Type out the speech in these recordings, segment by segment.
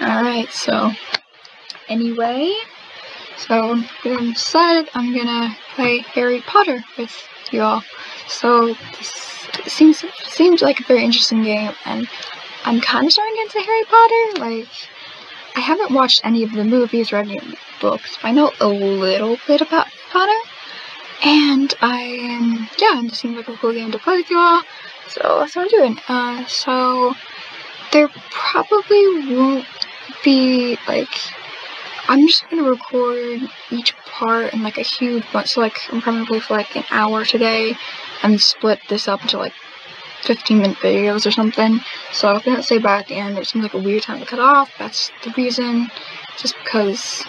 Alright, so anyway, so I'm decided I'm gonna play Harry Potter with you all. So this seems seems like a very interesting game and I'm kind of starting into Harry Potter. Like, I haven't watched any of the movies or any of the books, but I know a little bit about Potter. And I, um, yeah, it seems like a cool game to play with you all. So that's what I'm doing. Uh, so there probably won't be like I'm just gonna record each part in like a huge bunch, so like I'm probably for like an hour today, and split this up into like 15 minute videos or something. So I don't say bye at the end, it seems like a weird time to cut off. That's the reason, just because,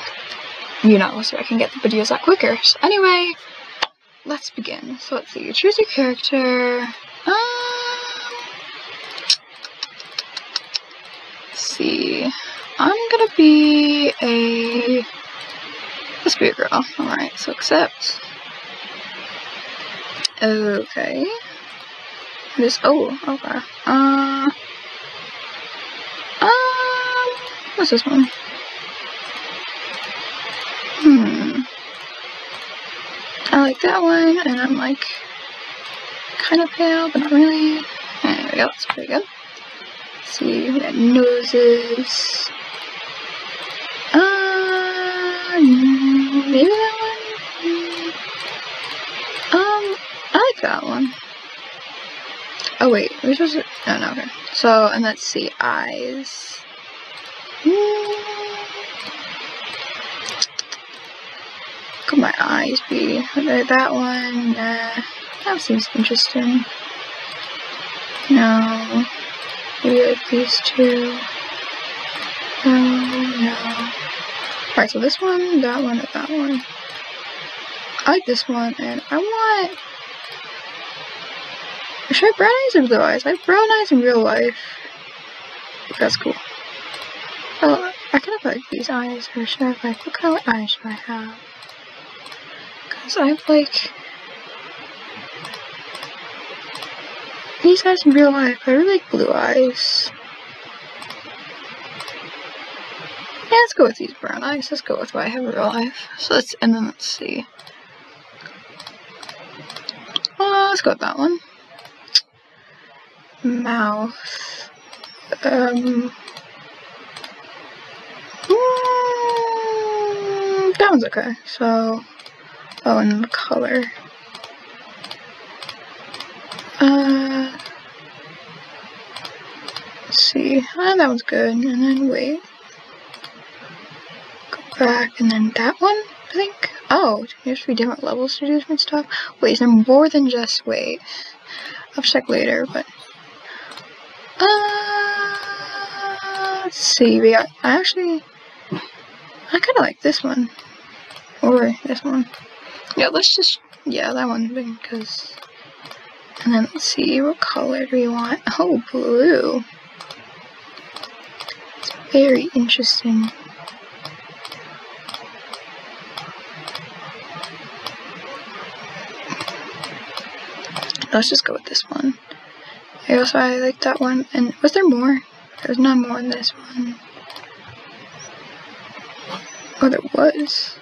you know, so I can get the videos out quicker. So anyway, let's begin. So let's see, choose your character. Um, see. Gonna be a. Let's be a girl. Alright, so accept. Okay. This. Oh, okay. Uh. Um. What's this one? Hmm. I like that one, and I'm like kind of pale, but not really. There we go. That's pretty good. Let's see, we got noses. Maybe that one? Um, I like that one. Oh wait, which was it? Oh no, okay. So, and let's see, eyes. Could my eyes be? That one, that seems interesting. No. Maybe like these two. No, no. Alright, so this one, that one, and that one. I like this one, and I want... Should I have brown eyes or blue eyes? I have brown eyes in real life. That's cool. Oh, I kind of like these eyes, or should I have like, what of eyes should I have? Because I have like... These eyes in real life, I really like blue eyes. Yeah, let's go with these brown eyes. Let's go with what I have in real life. So let's, and then let's see. Uh, let's go with that one. Mouth. Um. Mm, that one's okay. So, oh, and the color. Uh. Let's see. Ah, that one's good. And then wait back, and then that one, I think. Oh, there's three different levels to do different stuff. Wait, is there more than just, wait. I'll check later, but. Uh, let's see, we got, I actually, I kind of like this one. Or this one. Yeah, let's just, yeah, that one, because, and then let's see, what color do we want? Oh, blue. It's very interesting. Let's just go with this one. I also I like that one. And was there more? There's not more in this one. Oh, there was.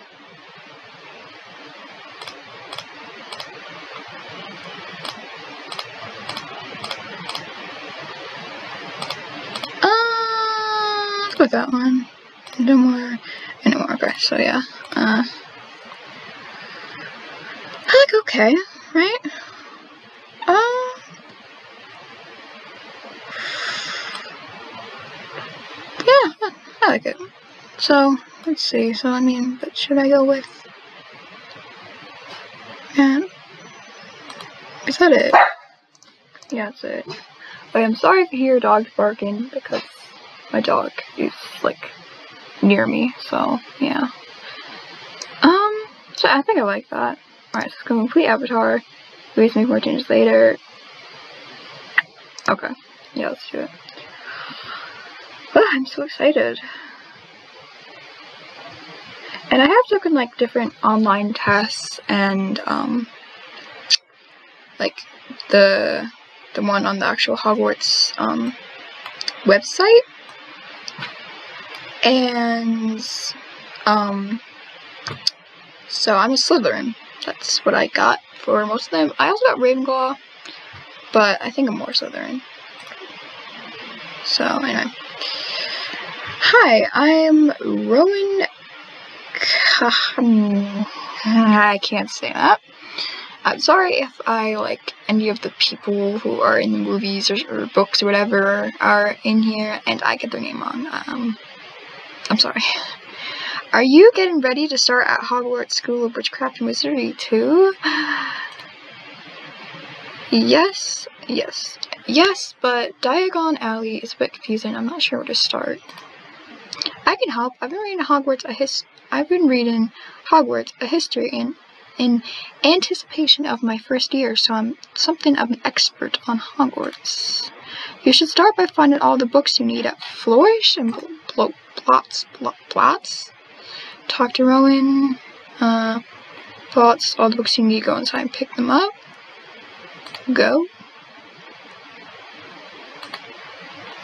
Uh, with that one. No more. Anymore. Okay, so yeah. Uh, I like okay, right? I like it. So, let's see. So, I mean, but should I go with... Yeah. Is that it? Yeah, that's it. I'm sorry if you hear dogs barking because my dog is, like, near me. So, yeah. Um, so I think I like that. Alright, so it's complete avatar. Please make more changes later. Okay. Yeah, let's do it. Oh, I'm so excited. And I have taken like different online tests and um, like the the one on the actual Hogwarts um, website. And, um, so I'm a Slytherin. That's what I got for most of them. I also got Ravenclaw, but I think I'm more Slytherin. So, anyway. Hi, I'm Rowan. I can't say that. I'm sorry if I like any of the people who are in the movies or, or books or whatever are in here and I get their name wrong. Um, I'm sorry. Are you getting ready to start at Hogwarts School of Witchcraft and Wizardry too? yes, yes, yes, but Diagon Alley is a bit confusing. I'm not sure where to start. I can help. I've been reading Hogwarts a his. I've been reading Hogwarts a history in in anticipation of my first year, so I'm something of an expert on Hogwarts. You should start by finding all the books you need at Flourish and Blotts. Blotts. Talk to Rowan. Uh, Blotts. All the books you need. Go inside and pick them up. Go.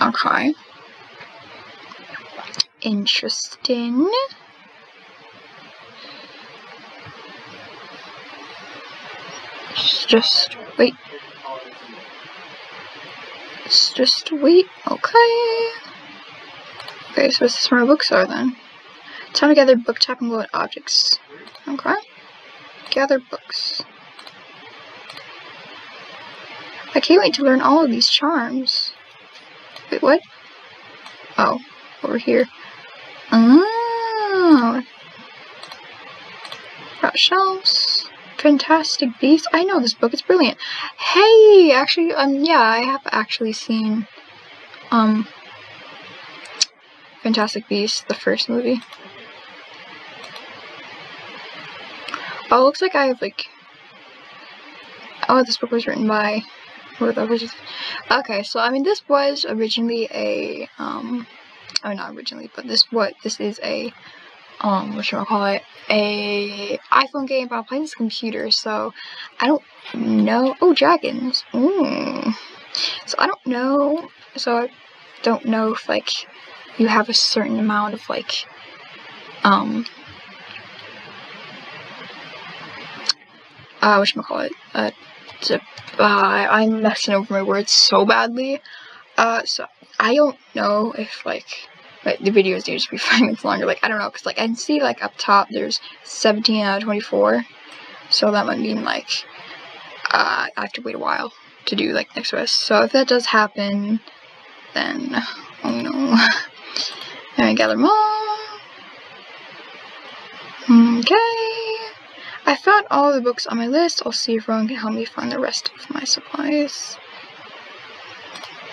Okay. Interesting. just wait. Let's just wait. Okay. Okay, so this is where my books are then. Time to gather book tapping glow objects. Okay. Gather books. I can't wait to learn all of these charms. Wait, what? Oh, over here. Oh. Got shelves. Fantastic Beasts. I know this book. It's brilliant. Hey, actually, um, yeah, I have actually seen, um, Fantastic Beasts, the first movie. Oh, looks like I have, like, oh, this book was written by, okay, so, I mean, this was originally a, um, Mean, not originally, but this, what, this is a, um, what should I call it, a iPhone game, but I'm playing this computer, so I don't know. Oh, dragons. Mm. So I don't know. So I don't know if like you have a certain amount of like um uh what call it uh, uh I'm messing over my words so badly. Uh so I don't know if like but the videos need to be five minutes longer. Like, I don't know, because, like, I can see, like, up top there's 17 out of 24. So that might mean, like, uh, I have to wait a while to do, like, next us. So if that does happen, then, oh no. and I gather more. Okay. I found all the books on my list. I'll see if Ron can help me find the rest of my supplies.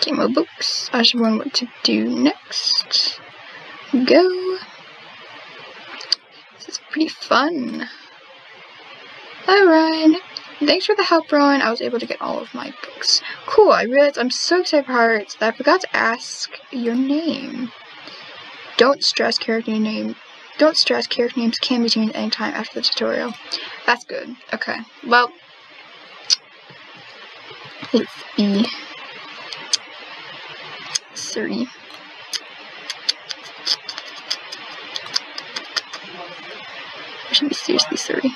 Game of books. I should learn what to do next go. This is pretty fun. Ryan. Thanks for the help, Ron. I was able to get all of my books. Cool, I realized I'm so excited for Hearts that I forgot to ask your name. Don't stress character name. Don't stress character names can be changed anytime after the tutorial. That's good. Okay. Well, let's be three. Should be seriously Seri.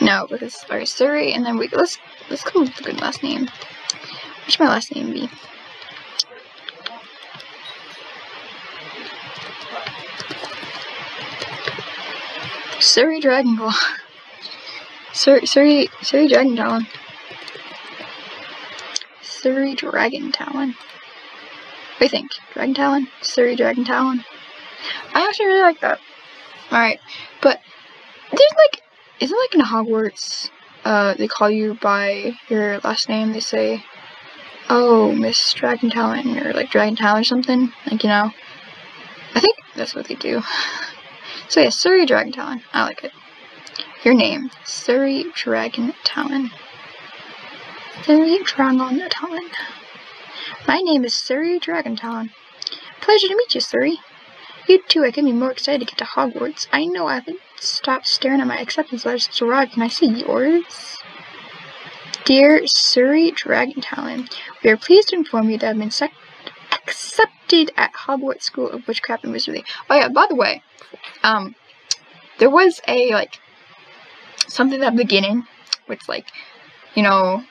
No, because alright, Seri, and then we let's let's come with a good last name. What should my last name be? Seri Dragonclaw. Seri Seri Seri Dragon Talon. Seri Dragon Talon. What do you think? Dragon Talon? Seri Dragon Talon? I actually really like that. Alright, but there's like, isn't like in Hogwarts, uh, they call you by your last name, they say, oh, Miss Dragon Talon, or like Dragon Talon or something, like, you know, I think that's what they do. So yeah, Seri Dragon Talon, I like it. Your name, Seri Dragon Talon. Seri Dragon Talon. My name is Seri Dragon Talon. Pleasure to meet you, Seri. You too, I can be more excited to get to Hogwarts. I know I haven't stopped staring at my acceptance letters since arrived. Can I see yours? Dear Seri Dragon Talon, we are pleased to inform you that I've been accepted at Hogwarts School of Witchcraft and Wizardry. Oh yeah, by the way, um, there was a like something at the beginning, which like, you know,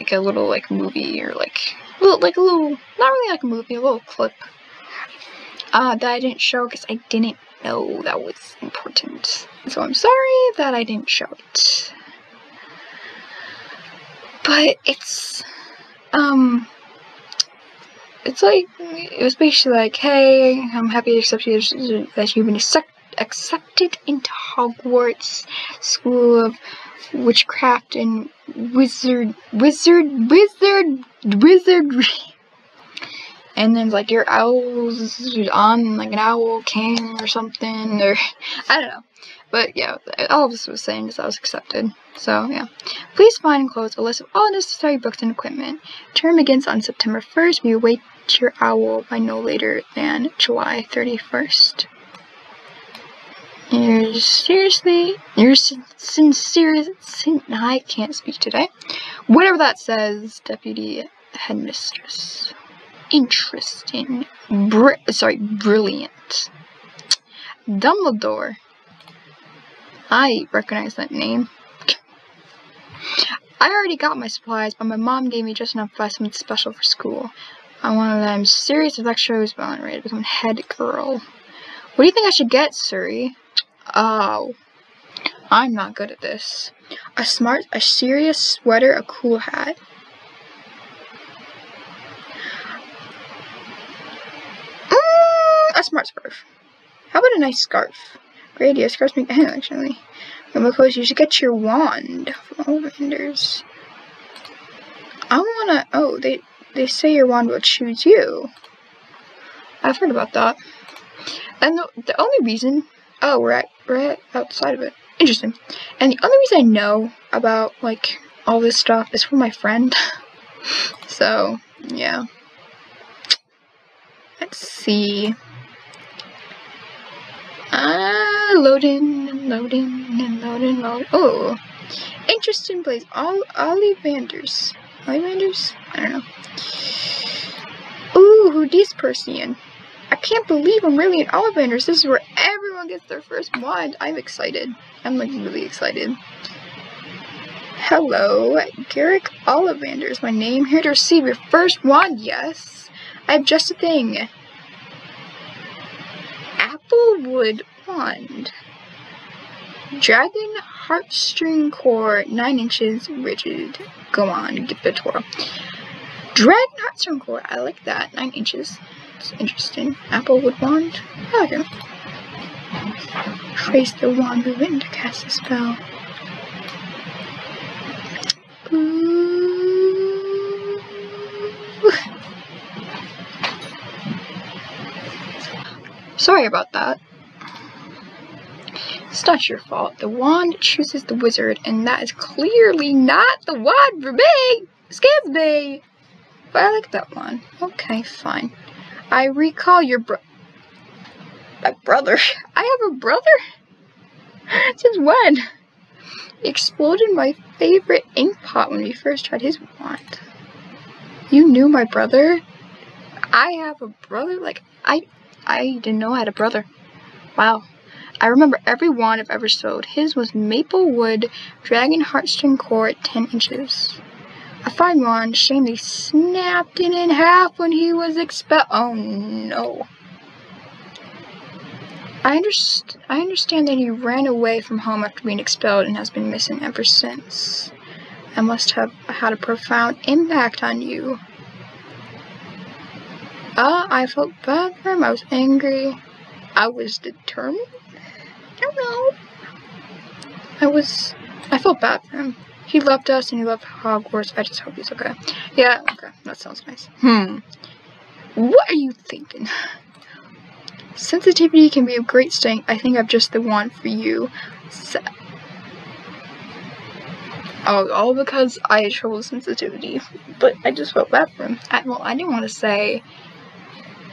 like a little like movie or like little like a little not really like a movie, a little clip. Uh, that I didn't show because I didn't know that was important. So I'm sorry that I didn't show it. But it's um it's like it was basically like, hey, I'm happy to accept you that you've been accept accepted into Hogwarts School of Witchcraft and Wizard Wizard Wizard Wizardry. And then like your owl's on like an owl king or something or I don't know. But yeah, all this was saying is I was accepted. So yeah. Please find and close a list of all necessary books and equipment. Term begins on September 1st. We await your owl by no later than July 31st. You're seriously, you're sincere, sin I can't speak today. Whatever that says, Deputy Headmistress. Interesting. Br sorry, brilliant. Dumbledore. I recognize that name. I already got my supplies, but my mom gave me just enough to buy something special for school. I wanted them serious lectures, but I'm ready to become head girl. What do you think I should get, Seri? Oh, I'm not good at this. A smart, a serious sweater, a cool hat. Smart scarf. How about a nice scarf? Great idea. Scarves make a actually. Because you should get your wand from Ollivanders. I wanna. Oh, they they say your wand will choose you. I've heard about that. And the, the only reason. Oh, we're at we're at outside of it. Interesting. And the only reason I know about like all this stuff is from my friend. so yeah. Let's see. Ah, loading and loading and loading, and loading. Oh, interesting place. All Ollivanders. Ollivanders? I don't know. Ooh, Houdis Persian. I can't believe I'm really in Ollivanders. This is where everyone gets their first wand. I'm excited. I'm like really excited. Hello, Garrick Ollivander is my name. Here to receive your first wand. Yes, I have just a thing. Applewood wand. Dragon heartstring core, 9 inches rigid. Go on, get the tour. Dragon heartstring core, I like that, 9 inches. It's interesting. Applewood wand. I like it. Trace the wand movement to cast a spell. Sorry about that. It's not your fault. The wand chooses the wizard, and that is clearly not the wand for me! Excuse me! But I like that one. Okay, fine. I recall your bro- My brother? I have a brother? Since when? He exploded my favorite ink pot when we first tried his wand. You knew my brother? I have a brother? Like, I I didn't know I had a brother. Wow. I remember every wand I've ever sewed. His was maple wood, dragon heartstring core 10 inches. A fine wand, shame they snapped it in half when he was expelled. Oh no. I, underst I understand that he ran away from home after being expelled and has been missing ever since. I must have had a profound impact on you. Uh, I felt bad for him. I was angry. I was determined. I was. I felt bad for him. He loved us and he loved Hogwarts. I just hope he's okay. Yeah, okay. That sounds nice. Hmm. What are you thinking? Sensitivity can be a great strength. I think I'm just the one for you. So Oh, all because I had trouble with sensitivity. But I just felt bad for him. I, well, I didn't want to say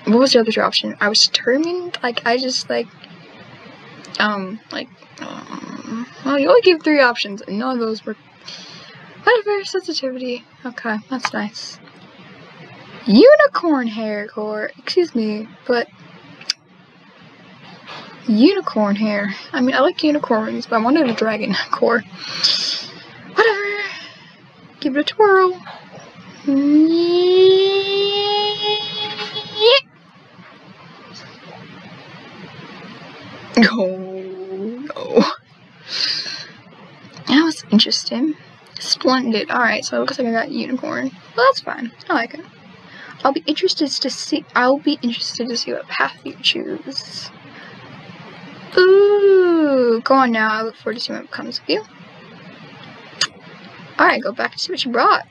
what was the other option? I was determined. Like I just like um like um, well you only gave three options and none of those were whatever sensitivity. Okay, that's nice. unicorn hair core. Excuse me, but unicorn hair. I mean, I like unicorns, but I wanted a dragon core. Whatever. Give it a twirl. Oh, no. That was interesting. Splendid. Alright, so it looks like I got unicorn. Well, that's fine. I like it. I'll be interested to see I'll be interested to see what path you choose. Ooh, go on now. I look forward to seeing what comes of you. Alright, go back to see what you brought.